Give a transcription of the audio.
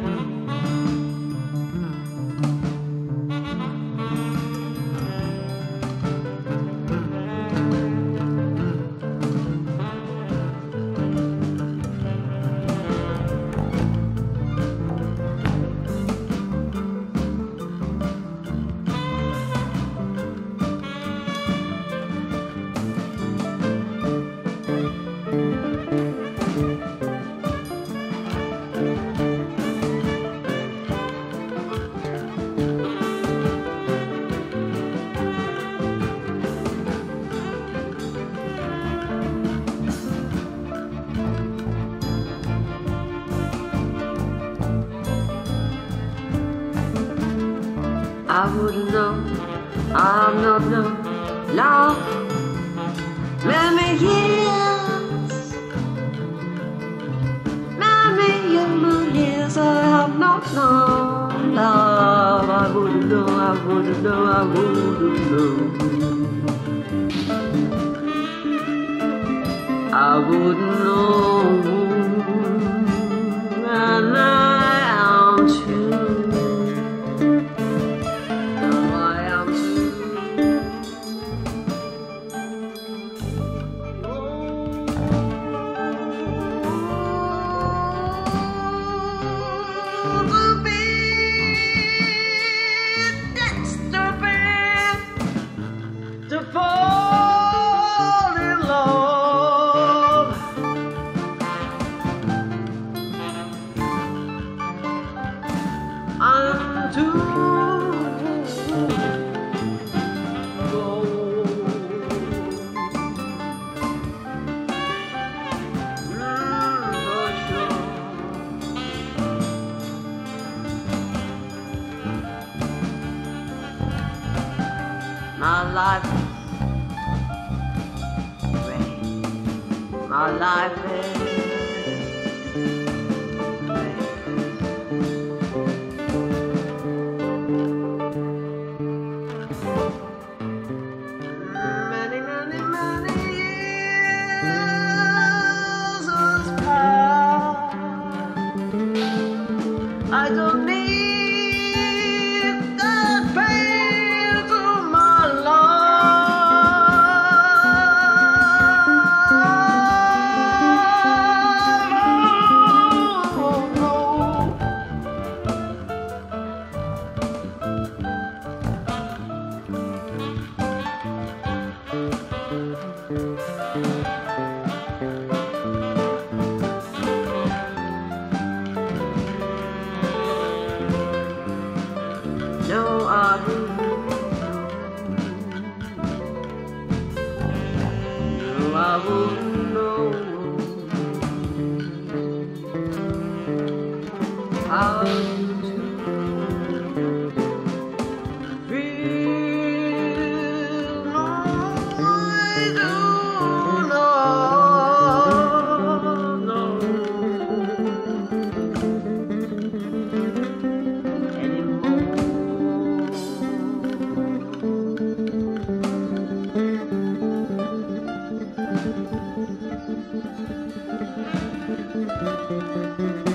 Mm-hmm. I wouldn't know. I'm not no love. Many years, many human years I have not known love. I wouldn't know. I wouldn't know. I wouldn't know. I wouldn't know. My life is. My life is. I don't need I wouldn't know anymore.